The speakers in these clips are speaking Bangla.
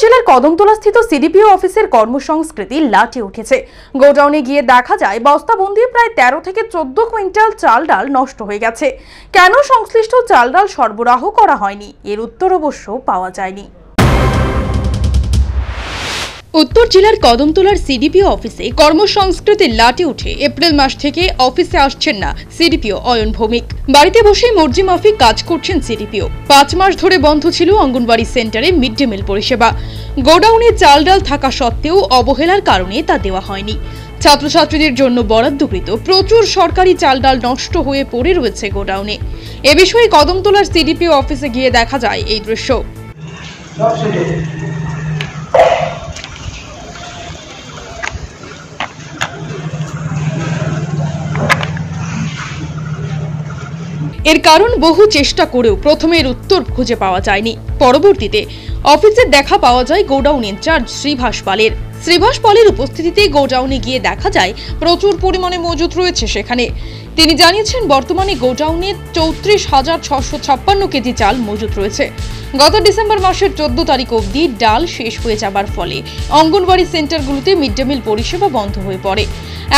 জেলার কদমতলাস্থিত সিডিপিও অফিসের কর্মসংস্কৃতি লাটে উঠেছে। গোডাউনে গিয়ে দেখা যায়, বস্তাবন্দি প্রায় তেরো থেকে চোদ্দ কুইন্টাল চাল ডাল নষ্ট হয়ে গেছে। কেন সংশ্লিষ্ট চাল ডাল সরবরাহ করা হয়নি? এর উত্তর অবশ্য পাওয়া যায়নি। উত্তর জেলার কদমতলার সিডিপিও অফিসে কর্মসংস্কৃতি লাটে উঠে এপ্রিল মাস থেকে অফিসে আসছেন না সিডিপিও অয়ন ভৌমিক। বাড়িতে বসেই মর্জি মাফিক কাজ করছেন সিডিপিও। পাঁচ মাস ধরে বন্ধ ছিল অঙ্গনবাড়ি সেন্টারে মিড ডে মিল পরিষেবা। গোডাউনে চাল ডাল থাকা সত্ত্বেও অবহেলার কারণে তা দেওয়া হয়নি। ছাত্রছাত্রীদের জন্য বরাদ্দকৃত প্রচুর সরকারি চাল ডাল নষ্ট হয়ে পড়ে রয়েছে গোডাউনে। এ বিষয়ে কদমতলার সিডিপিও অফিসে গিয়ে দেখা যায় এই দৃশ্য। এর কারণ বহু চেষ্টা করেও প্রথমের উত্তর খুঁজে পাওয়া যায়নি। পরবর্তীতে অফিসের দেখা পাওয়া যায় গোডাউন ইনচার্জ শ্রীভাস পালের। শ্রীভাস পালের উপস্থিতিতে গোডাউনে গিয়ে দেখা যায়, প্রচুর পরিমাণে মজুত রয়েছে সেখানে। তিনি জানিয়েছেন, বর্তমানে গোডাউনে চৌত্রিশ হাজার ছশো ছাপ্পান্ন কেজি চাল মজুত রয়েছে। গত ডিসেম্বর মাসের চোদ্দ তারিখ অবধি ডাল শেষ হয়ে যাবার ফলে অঙ্গনবাড়ি সেন্টারগুলোতে মিড ডে মিল পরিষেবা বন্ধ হয়ে পড়ে।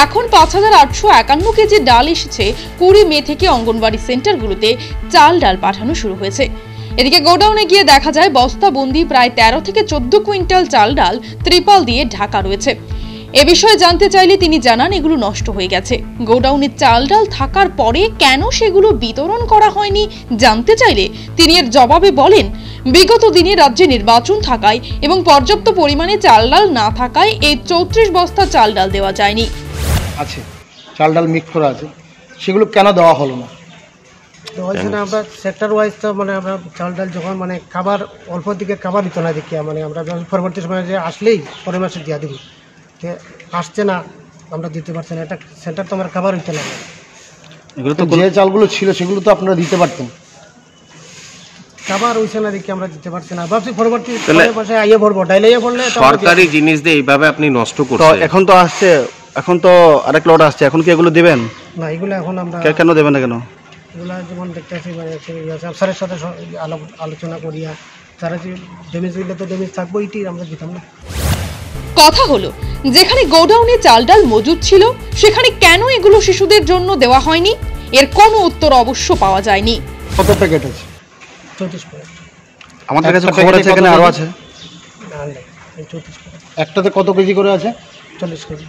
এখন পাঁচ হাজার আটশো একান্ন কেজি ডাল এসেছে কুড়ি মে থেকে অঙ্গনবাড়ি সেন্টারগুলোতে চাল ডাল পাঠানো শুরু হয়েছে। এদিকে গোডাউনে গিয়ে দেখা যায়, বস্তাবন্দি প্রায় তেরো থেকে চোদ্দ কুইন্টাল চাল ডাল ত্রিপাল দিয়ে ঢাকা রয়েছে। এ বিষয়ে জানতে চাইলে তিনি জানান, এগুলো নষ্ট হয়ে গেছে। গোডাউনে চাল ডাল থাকার পরে কেন সেগুলো বিতরণ করা হয়নি? জানতে চাইলে তিনি এর জবাবে বলেন, বিগত দিনে রাজ্যে নির্বাচন থাকায় এবং পর্যাপ্ত পরিমাণে চাল ডাল না থাকায় এই চৌত্রিশ বস্তা চাল ডাল দেওয়া যায়নি। আছে চাল ডাল মিক্স করা আছে। সেগুলো কেন দেওয়া হলো না? তো ওই জন্য আমরা সেক্টর ওয়াইজ তো মানে আমরা চাল ডাল যখন মানে খাবার অল্প দিকে খাবার দিত না দেখিয়া মানে আমরা পরবর্তী সময় যে আসলেই পরের মাসে দিয়া দিব তো আসছে না আমরা দিতে পারছি না। এটা সেন্টার তো আমার খাবার হইতে লাগে এগুলো তো যে চালগুলো ছিল সেগুলো তো আপনারা দিতে পারতেন। খাবার হইছে না দেখি আমরা দিতে পারছি না। ভাবছি পরবর্তী তাহলে- পরের মাসে আইয়ে ভরবো ডাইলে আইয়ে ভরলে সরকারি জিনিস দিয়ে এইভাবে আপনি নষ্ট তো করছেন। এখন তো আসছে এখন তো আরেক লট আসছে এখন কি এগুলো দেবেন? না এগুলো এখন আমরা কেন দেবেন না কেন? এগুলা যেমন দেখতেছি মানে স্যারের সাথে আলোচনা করিয়া তারা যে ড্যামেজ হইলে তো ড্যামেজ থাকব এটি আমরা দিতাম না। কথা হলো যেখানে গোডাউনে চাল ডাল মজুদ ছিল সেখানে কেন এগুলো শিশুদের জন্য দেওয়া হয়নি? এর কোনো উত্তর অবশ্য পাওয়া যায়নি। কত প্যাকেট আছে? চৌত্রিশ পয়েন্ট। আমাদের কাছে খবর আছে এখানে আরও আছে। না চৌত্রিশ পয়েন্ট। একটাতে কত কেজি করে আছে? চল্লিশ কেজি।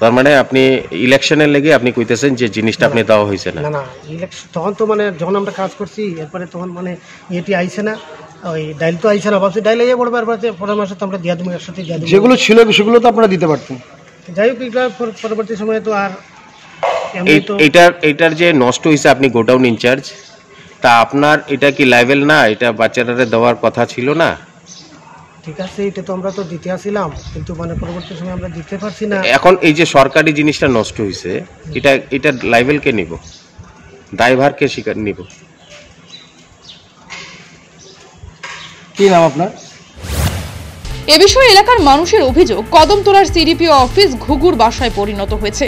তার মানে আপনি ইলেকশনের লেগে আপনি কইতেছেন যে জিনিসটা আপনি দেওয়া হয়েছে না। না না ইলেকশন তখন তো মানে যখন আমরা কাজ করছি এরপরে তখন মানে এটি আইছে না ওই ডাইল তো আইছে না ভাবছি ডাইল আইয়ে পড়বে এরপরে পরের মাসে তো আমরা দিয়া দেবো একসাথে দিয়া দেবো। যেগুলো ছিল সেগুলো তো আপনারা দিতে পারতেন। যাই হোক পর- পরবর্তী সময়ে তো আর এইটার এইটার যে নষ্ট হয়েছে আপনি গোডাউন ইনচার্জ তা আপনার এটা কি লাইভেল না? এটা বাচ্চারা দেওয়ার কথা ছিল না? ঠিক আছে এটা তো আমরা তো দিতে আসিলাম কিন্তু মানে পরবর্তী সময় আমরা দিতে পারছি না। এখন এই যে সরকারি জিনিসটা নষ্ট হয়েছে এটা এটা লাইভেল কে নিব? দায়ভার কে স্বীকার নিব? কি নাম আপনার? এ বিষয়ে এলাকার মানুষের অভিযোগ কদমতলার সিডিপিও অফিস ঘুঘুর বাসায় পরিণত হয়েছে।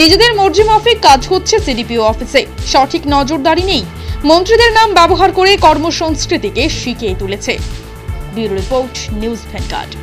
নিজেদের মর্জি মাফিক কাজ হচ্ছে সিডিপিও অফিসে সঠিক নজরদারি নেই। মন্ত্রীদের নাম ব্যবহার করে কর্মসংস্কৃতিকে শিখিয়ে তুলেছে। Bureau report news पेंटाट